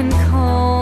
can call.